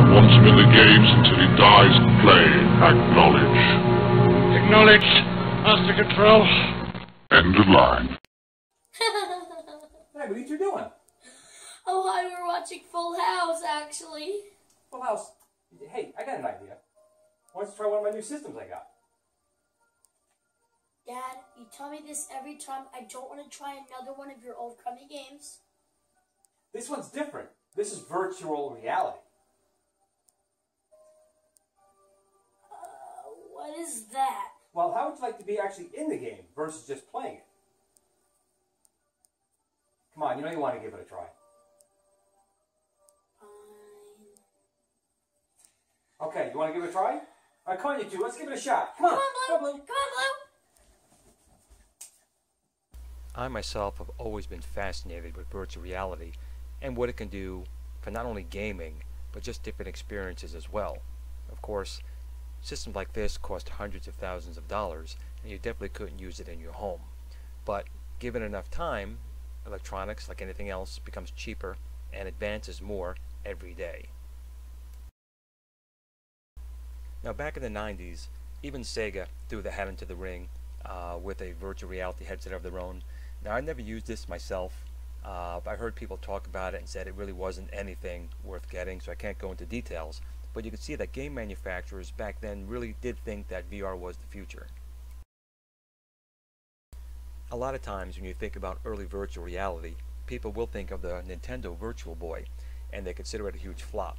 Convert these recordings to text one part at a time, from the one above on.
and wants him in the games until he dies playing. Acknowledge. Acknowledge. Master Control. End of line. Hey, what are you two doing? oh, hi, we're watching Full House, actually. Full house. Hey, I got an idea. Why don't you try one of my new systems I got? Dad, you tell me this every time. I don't want to try another one of your old crummy games. This one's different. This is virtual reality. Is that? Well, how would you like to be actually in the game versus just playing it? Come on, you know you want to give it a try. Fine. Okay, you want to give it a try? All right, come on, you two. Let's give it a shot. Come on. Come on, Blue. Come on, Blue. I myself have always been fascinated with virtual reality and what it can do for not only gaming, but just different experiences as well. Of course, systems like this cost hundreds of thousands of dollars, and you definitely couldn't use it in your home. But given enough time, electronics, like anything else, becomes cheaper and advances more every day. Now back in the 90s, even Sega threw the hat into the ring uh, with a virtual reality headset of their own. Now I never used this myself, uh, I heard people talk about it and said it really wasn't anything worth getting, so I can't go into details. But you can see that game manufacturers back then really did think that VR was the future. A lot of times when you think about early virtual reality, people will think of the Nintendo Virtual Boy, and they consider it a huge flop.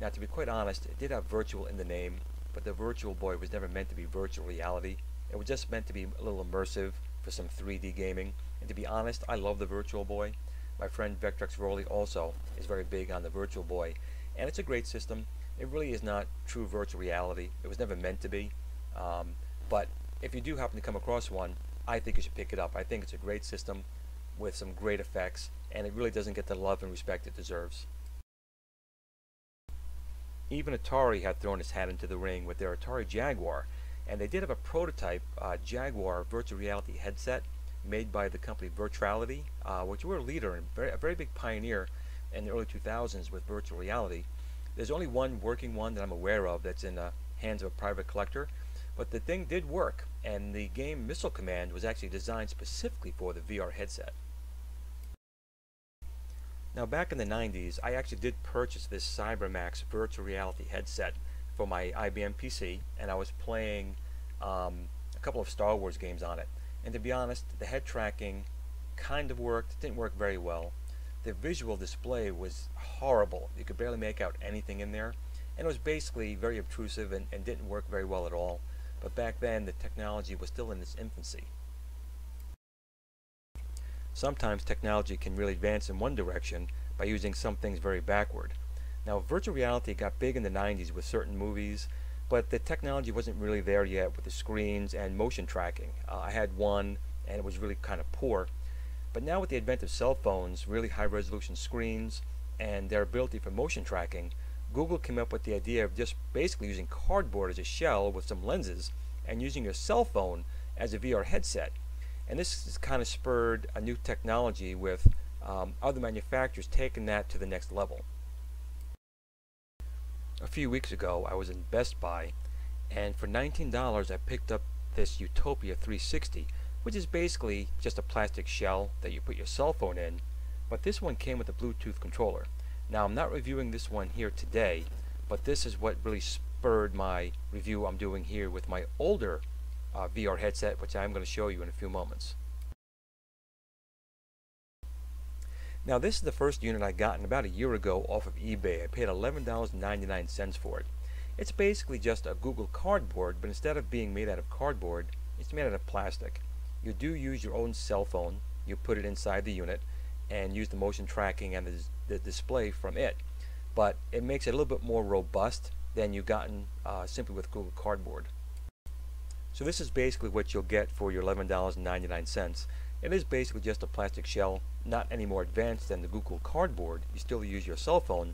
Now to be quite honest, it did have virtual in the name, but the Virtual Boy was never meant to be virtual reality. It was just meant to be a little immersive for some 3D gaming. And to be honest, I love the Virtual Boy. My friend Vectrex Roli also is very big on the Virtual Boy. And it's a great system. It really is not true virtual reality. It was never meant to be. Um, but if you do happen to come across one, I think you should pick it up. I think it's a great system with some great effects, and it really doesn't get the love and respect it deserves. Even Atari had thrown its hat into the ring with their Atari Jaguar, and they did have a prototype uh, Jaguar virtual reality headset made by the company Virtuality, uh, which were a leader and very, a very big pioneer in the early 2000s with virtual reality. There's only one working one that I'm aware of that's in the hands of a private collector, but the thing did work, and the game Missile Command was actually designed specifically for the VR headset. Now back in the 90s, I actually did purchase this CyberMaxx virtual reality headset for my IBM PC, and I was playing um, a couple of Star Wars games on it. And to be honest, the head tracking kind of worked, didn't work very well. The visual display was horrible. You could barely make out anything in there. And it was basically very obtrusive and, and didn't work very well at all. But back then, the technology was still in its infancy. Sometimes technology can really advance in one direction by using some things very backward. Now, virtual reality got big in the 90s with certain movies, but the technology wasn't really there yet with the screens and motion tracking. Uh, I had one, and it was really kind of poor. But now with the advent of cell phones, really high resolution screens, and their ability for motion tracking, Google came up with the idea of just basically using cardboard as a shell with some lenses and using your cell phone as a VR headset. And this has kind of spurred a new technology with um, other manufacturers taking that to the next level. A few weeks ago, I was in Best Buy, and for $19 I picked up this Utopia 360, which is basically just a plastic shell that you put your cell phone in, but this one came with a Bluetooth controller. Now I'm not reviewing this one here today, but this is what really spurred my review I'm doing here with my older uh, VR headset, which I'm going to show you in a few moments. Now this is the first unit I got about a year ago off of eBay. I paid $11.99 for it. It's basically just a Google Cardboard, but instead of being made out of cardboard, it's made out of plastic. You do use your own cell phone, you put it inside the unit, and use the motion tracking and the, the display from it. But it makes it a little bit more robust than you've gotten uh, simply with Google Cardboard. So this is basically what you'll get for your $11.99. It is basically just a plastic shell, not any more advanced than the Google Cardboard. You still use your cell phone,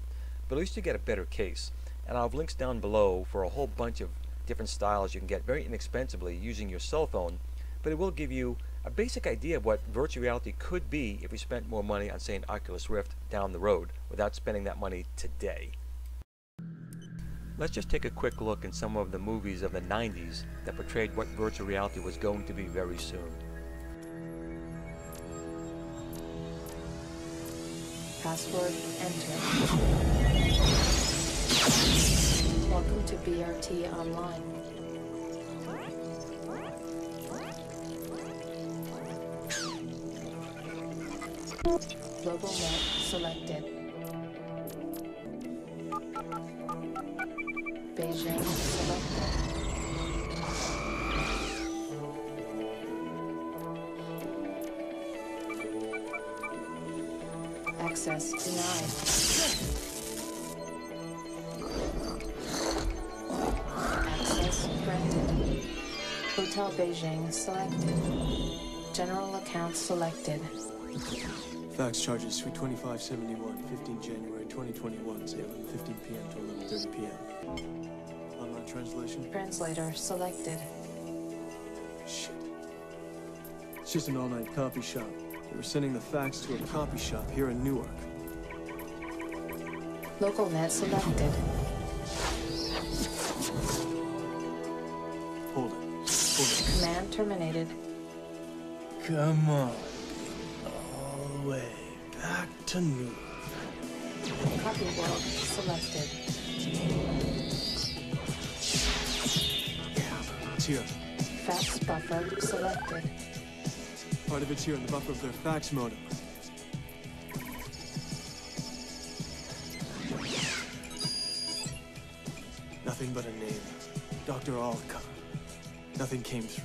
but at least you get a better case. And I'll have links down below for a whole bunch of different styles you can get very inexpensively using your cell phone, but it will give you a basic idea of what virtual reality could be if we spent more money on, say, an Oculus Rift down the road without spending that money today. Let's just take a quick look in some of the movies of the 90s that portrayed what virtual reality was going to be very soon. Password enter. Welcome to BRT Online. Global net selected. Beijing selected. Access denied. Access granted. Hotel Beijing selected. General account selected. Fax charges 32571, 15 January 2021, say 11.15 p.m. to 11.30 p.m. Online translation? Translator selected. Shit. It's just an all-night coffee shop. They were sending the fax to a coffee shop here in Newark. Local net selected. Hold it. Hold it. Command terminated. Come on. Way back to Newark. Copy world selected. Yeah, It's here. Fax buffer selected. Part of it's here in the buffer of their fax modem. Nothing but a name. Dr. Allcome. Nothing came through.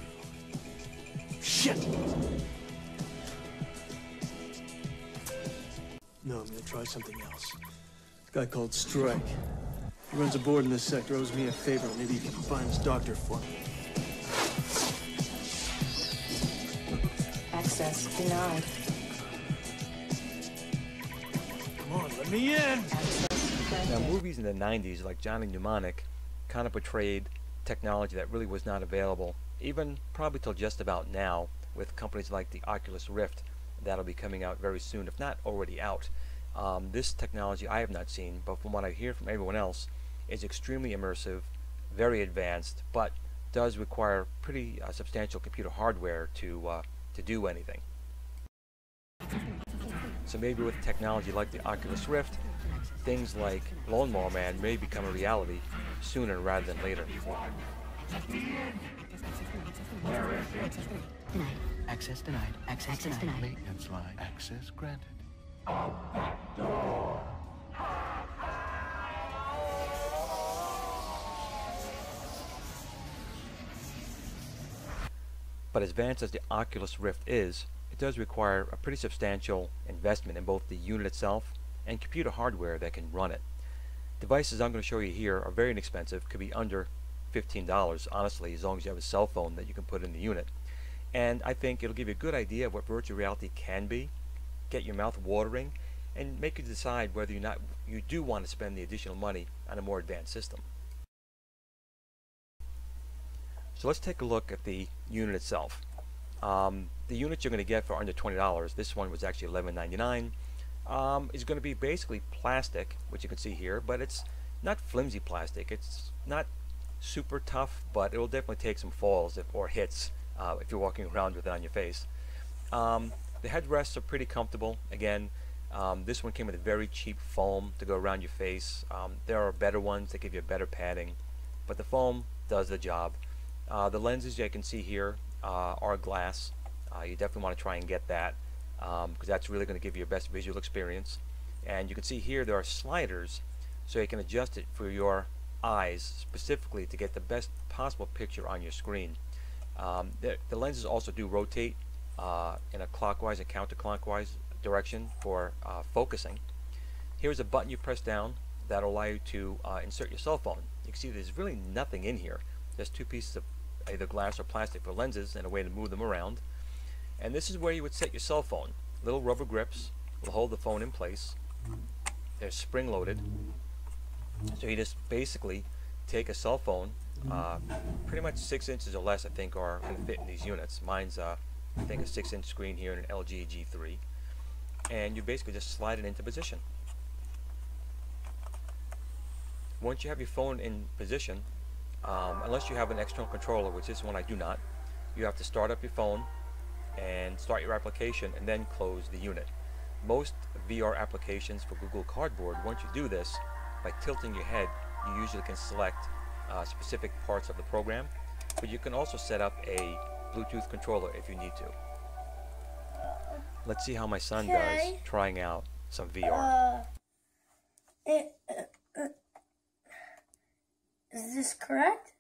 Shit! No, I'm gonna try something else. A guy called Strike. He runs a board in this sector, owes me a favor. Maybe he can find his doctor for me. Access denied. Come on, let me in! Now, movies in the 90s, like Johnny Mnemonic, kind of portrayed technology that really was not available, even probably till just about now, with companies like the Oculus Rift that'll be coming out very soon, if not already out. Um, this technology I have not seen, but from what I hear from everyone else, is extremely immersive, very advanced, but does require pretty uh, substantial computer hardware to uh, to do anything. So maybe with technology like the Oculus Rift, things like Lawnmower Man may become a reality sooner rather than later. Denied. Access denied. Access, Access denied. denied. Maintenance line access granted. But as advanced as the Oculus Rift is, it does require a pretty substantial investment in both the unit itself and computer hardware that can run it. Devices I'm going to show you here are very inexpensive, could be under $15 honestly as long as you have a cell phone that you can put in the unit. And I think it'll give you a good idea of what virtual reality can be, get your mouth watering, and make you decide whether or not you do want to spend the additional money on a more advanced system. So let's take a look at the unit itself. Um, the units you're going to get for under $20, this one was actually $11.99, um, is going to be basically plastic, which you can see here, but it's not flimsy plastic. It's not super tough, but it will definitely take some falls if, or hits uh, if you're walking around with it on your face. Um, the headrests are pretty comfortable. Again, um, this one came with a very cheap foam to go around your face. Um, there are better ones that give you a better padding, but the foam does the job. Uh, the lenses you can see here uh, are glass. Uh, you definitely want to try and get that because um, that's really going to give you your best visual experience. And you can see here there are sliders so you can adjust it for your eyes specifically to get the best possible picture on your screen. Um, the, the, lenses also do rotate uh, in a clockwise and counterclockwise direction for uh, focusing. Here's a button you press down that will allow you to uh, insert your cell phone. You can see there's really nothing in here. There's two pieces of either glass or plastic for lenses and a way to move them around. And this is where you would set your cell phone. Little rubber grips will hold the phone in place. They're spring loaded. So you just basically take a cell phone, uh, pretty much six inches or less I think are going to fit in these units. Mine's uh, I think a six inch screen here in an LG G3. And you basically just slide it into position. once you have your phone in position, um, unless you have an external controller, which this one I do not, you have to start up your phone and start your application and then close the unit. Most VR applications for Google Cardboard, once you do this, by tilting your head, you usually can select uh, specific parts of the program, but you can also set up a Bluetooth controller if you need to. Let's see how my son does trying out some VR. Uh, it, uh, uh, is this correct?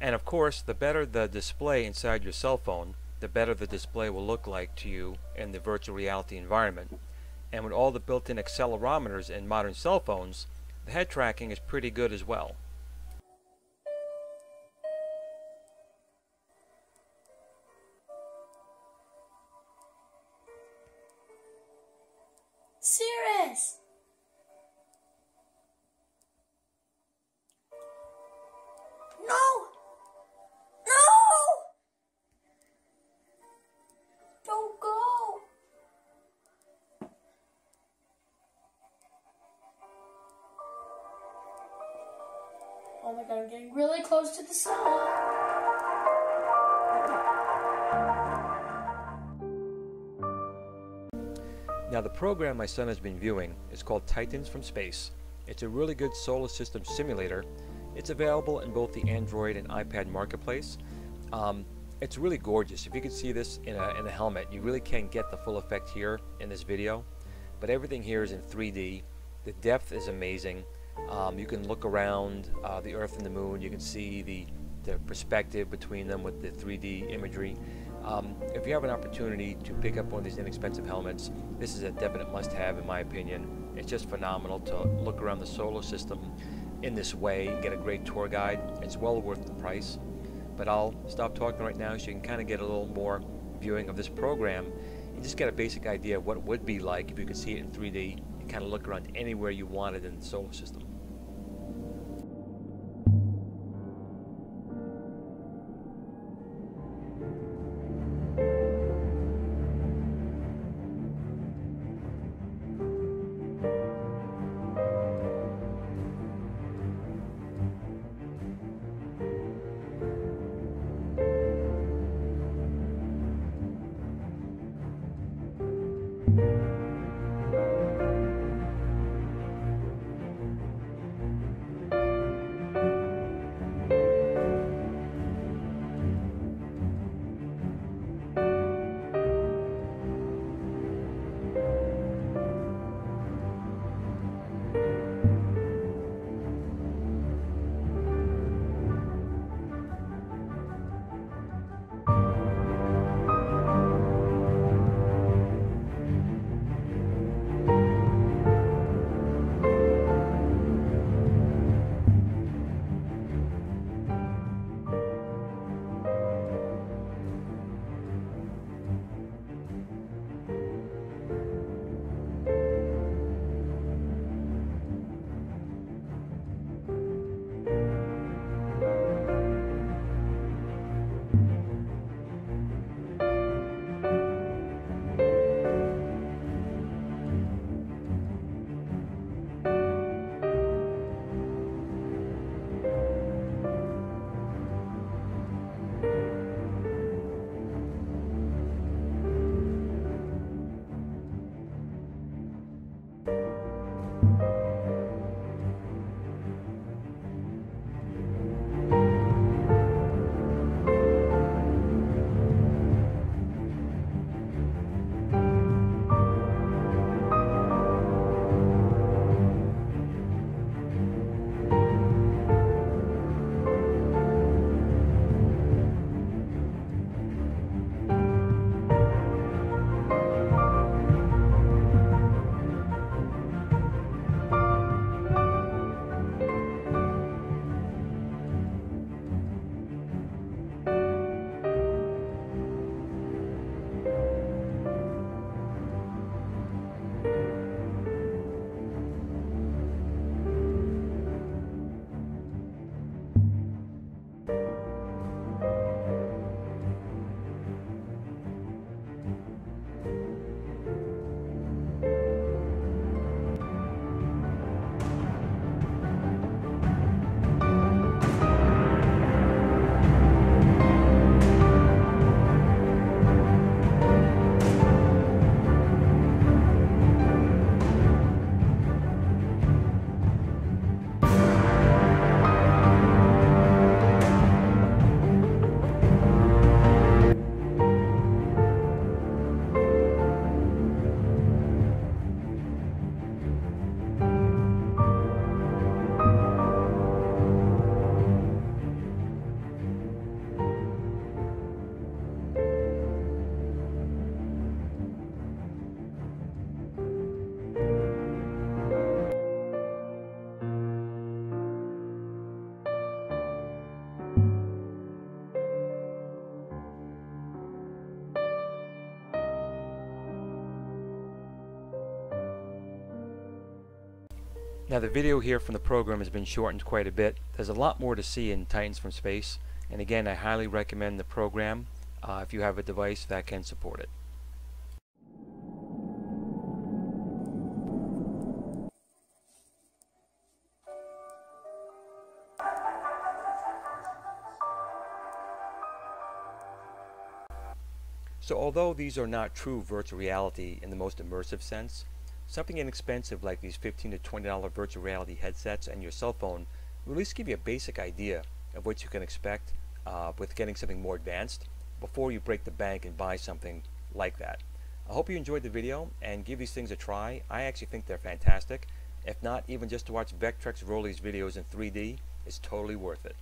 And of course, the better the display inside your cell phone, the better the display will look like to you in the virtual reality environment. And with all the built-in accelerometers in modern cell phones, the head tracking is pretty good as well. Really close to the sun. Now the program my son has been viewing is called Titans from Space. It's a really good solar system simulator. It's available in both the Android and iPad marketplace. Um, it's really gorgeous. If you can see this in a, in a helmet, you really can't get the full effect here in this video. But everything here is in 3D. The depth is amazing. Um, you can look around uh, the Earth and the Moon. You can see the, the perspective between them with the 3D imagery. Um, if you have an opportunity to pick up one of these inexpensive helmets, this is a definite must-have in my opinion. It's just phenomenal to look around the solar system in this way and get a great tour guide. It's well worth the price. But I'll stop talking right now so you can kind of get a little more viewing of this program and just get a basic idea of what it would be like if you could see it in 3D and kind of look around anywhere you wanted in the solar system. Now the video here from the program has been shortened quite a bit. There's a lot more to see in Titans from Space and again I highly recommend the program uh, if you have a device that can support it. So although these are not true virtual reality in the most immersive sense, something inexpensive like these 15 to $20 virtual reality headsets and your cell phone will at least give you a basic idea of what you can expect uh, with getting something more advanced before you break the bank and buy something like that. I hope you enjoyed the video and give these things a try. I actually think they're fantastic. If not, even just to watch Vectrex Roli's videos in 3D is totally worth it.